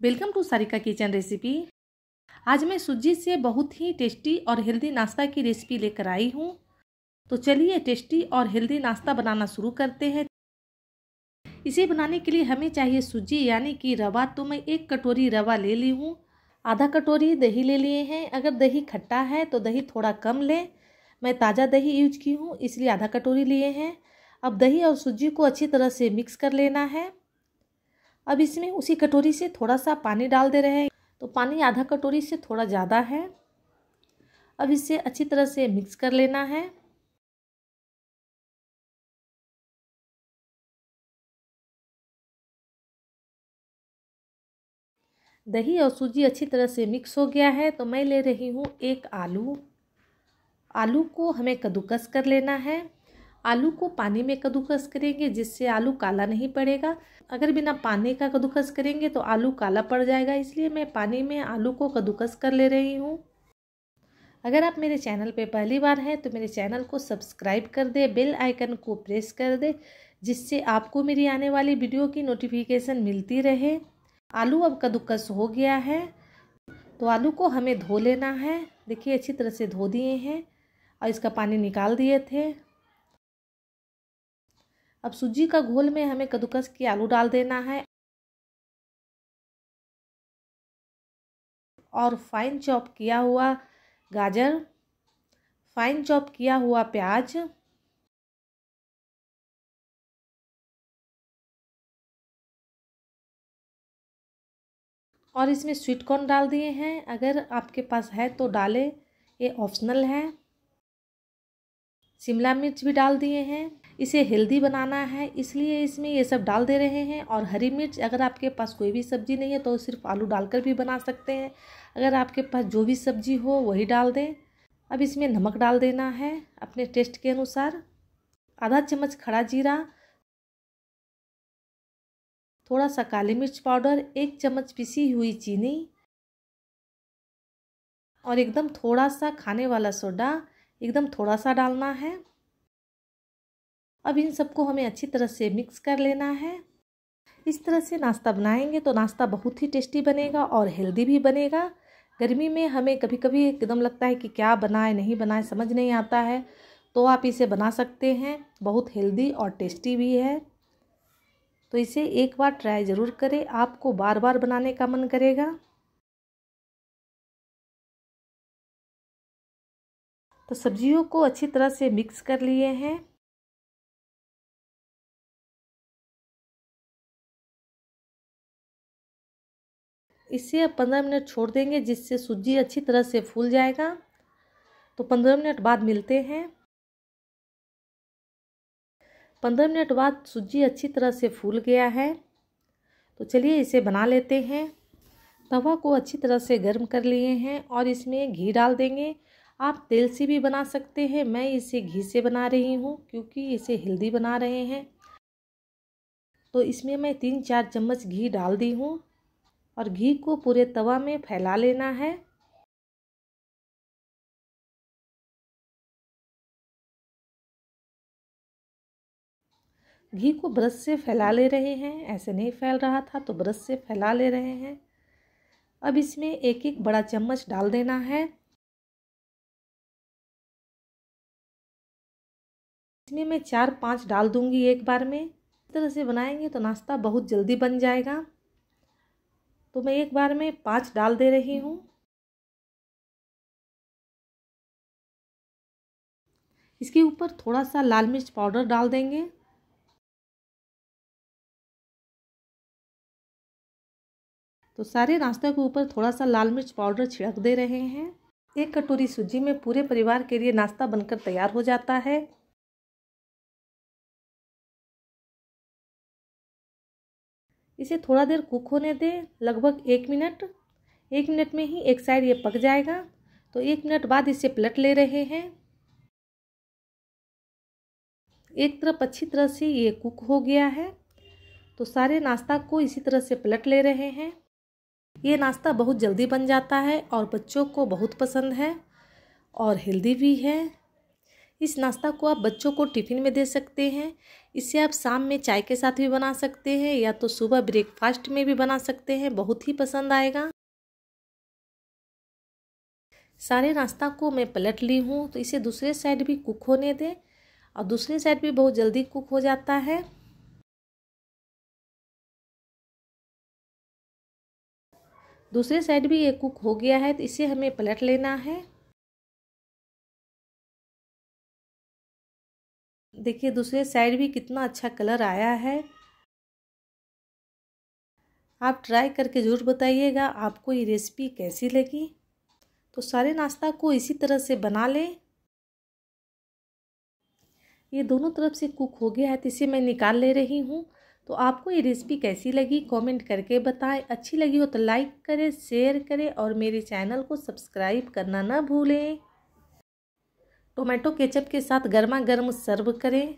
Welcome to Sarika kitchen recipe आज मैं सूजी से बहुत ही टेस्टी और हेल्दी नाश्ता की रेसिपी लेकर आई हूँ। तो चलिए टेस्टी और हेल्दी नाश्ता बनाना शुरू करते हैं। इसे बनाने के लिए हमें चाहिए सूजी, यानी कि रवा। तो मैं एक कटोरी रवा ले ली हूँ। आधा कटोरी दही ले लिए हैं। अगर दही खट्टा है तो दही थोड़ा कम लें। मैं ताज़ा दही यूज़ की हूँ, इसलिए आधा कटोरी लिए हैं। अब दही और सूजी को अच्छी तरह से मिक्स कर लेना है। अब इसमें उसी कटोरी से थोड़ा सा पानी डाल दे रहे हैं। तो पानी आधा कटोरी से थोड़ा ज़्यादा है। अब इसे अच्छी तरह से मिक्स कर लेना है। दही और सूजी अच्छी तरह से मिक्स हो गया है। तो मैं ले रही हूँ एक आलू। आलू को हमें कद्दूकस कर लेना है। आलू को पानी में कद्दूकस करेंगे, जिससे आलू काला नहीं पड़ेगा। अगर बिना पानी का कद्दूकस करेंगे तो आलू काला पड़ जाएगा, इसलिए मैं पानी में आलू को कद्दूकस कर ले रही हूँ। अगर आप मेरे चैनल पे पहली बार हैं तो मेरे चैनल को सब्सक्राइब कर दे, बेल आइकन को प्रेस कर दे, जिससे आपको मेरी आने वाली वीडियो की नोटिफिकेशन मिलती रहे। आलू अब कद्दूकस हो गया है तो आलू को हमें धो लेना है। देखिए, अच्छी तरह से धो दिए हैं और इसका पानी निकाल दिए थे। अब सूजी का घोल में हमें कद्दूकस की आलू डाल देना है और फाइन चॉप किया हुआ गाजर फाइन चॉप किया हुआ प्याज, और इसमें स्वीट कॉर्न डाल दिए हैं। अगर आपके पास है तो डालें, ये ऑप्शनल है। शिमला मिर्च भी डाल दिए हैं। इसे हेल्दी बनाना है, इसलिए इसमें ये सब डाल दे रहे हैं। और हरी मिर्च, अगर आपके पास कोई भी सब्ज़ी नहीं है तो सिर्फ़ आलू डालकर भी बना सकते हैं। अगर आपके पास जो भी सब्ज़ी हो, वही डाल दें। अब इसमें नमक डाल देना है अपने टेस्ट के अनुसार। आधा चम्मच खड़ा जीरा थोड़ा सा काली मिर्च पाउडर, एक चम्मच पिसी हुई चीनी और एकदम थोड़ा सा खाने वाला सोडा, एकदम थोड़ा सा डालना है। अब इन सबको हमें अच्छी तरह से मिक्स कर लेना है। इस तरह से नाश्ता बनाएँगे तो नाश्ता बहुत ही टेस्टी बनेगा और हेल्दी भी बनेगा। गर्मी में हमें कभी कभी एकदम लगता है कि क्या बनाए, नहीं बनाए, समझ नहीं आता है। तो आप इसे बना सकते हैं। बहुत हेल्दी और टेस्टी भी है। तो इसे एक बार ट्राई ज़रूर करें। आपको बार बार बनाने का मन करेगा। तो सब्जियों को अच्छी तरह से मिक्स कर लिए हैं। इसे अब पंद्रह मिनट छोड़ देंगे, जिससे सूजी अच्छी तरह से फूल जाएगा। तो पंद्रह मिनट बाद मिलते हैं। पंद्रह मिनट बाद सूजी अच्छी तरह से फूल गया है। तो चलिए इसे बना लेते हैं। तवा को अच्छी तरह से गर्म कर लिए हैं और इसमें घी डाल देंगे। आप तेल से भी बना सकते हैं। मैं इसे घी से बना रही हूँ, क्योंकि इसे हेल्दी बना रहे हैं। तो इसमें मैं तीन चार चम्मच घी डाल दी हूँ। और घी को पूरे तवा में फैला लेना है। घी को ब्रश से फैला ले रहे हैं। ऐसे नहीं फैल रहा था तो ब्रश से फैला ले रहे हैं। अब इसमें एक एक बड़ा चम्मच डाल देना है। इसमें मैं चार पाँच डाल दूँगी एक बार में। इस तरह से बनाएँगे तो नाश्ता बहुत जल्दी बन जाएगा। तो मैं एक बार में पाँच डाल दे रही हूँ। इसके ऊपर थोड़ा सा लाल मिर्च पाउडर डाल देंगे। तो सारे नाश्ते के ऊपर थोड़ा सा लाल मिर्च पाउडर छिड़क दे रहे हैं। एक कटोरी सूजी में पूरे परिवार के लिए नाश्ता बनकर तैयार हो जाता है। इसे थोड़ा देर कुक होने दें, लगभग एक मिनट। एक मिनट में ही एक साइड ये पक जाएगा। तो एक मिनट बाद इसे पलट ले रहे हैं। एक तरफ़ अच्छी तरह से ये कुक हो गया है। तो सारे नाश्ता को इसी तरह से पलट ले रहे हैं। ये नाश्ता बहुत जल्दी बन जाता है और बच्चों को बहुत पसंद है और हेल्दी भी है। इस नाश्ता को आप बच्चों को टिफ़िन में दे सकते हैं। इसे आप शाम में चाय के साथ भी बना सकते हैं या तो सुबह ब्रेकफास्ट में भी बना सकते हैं। बहुत ही पसंद आएगा। सारे नाश्ता को मैं पलट ली हूँ तो इसे दूसरे साइड भी कुक होने दें। और दूसरे साइड भी बहुत जल्दी कुक हो जाता है। दूसरे साइड भी ये कुक हो गया है तो इसे हमें पलट लेना है। देखिए, दूसरे साइड भी कितना अच्छा कलर आया है। आप ट्राई करके ज़रूर बताइएगा, आपको ये रेसिपी कैसी लगी? तो सारे नाश्ता को इसी तरह से बना लें। ये दोनों तरफ़ से कुक हो गया है तो इसे मैं निकाल ले रही हूँ। तो आपको ये रेसिपी कैसी लगी, कमेंट करके बताएँ। अच्छी लगी हो तो लाइक करें, शेयर करें और मेरे चैनल को सब्सक्राइब करना ना भूलें। टोमेटो केचप के साथ गर्मा गर्म सर्व करें।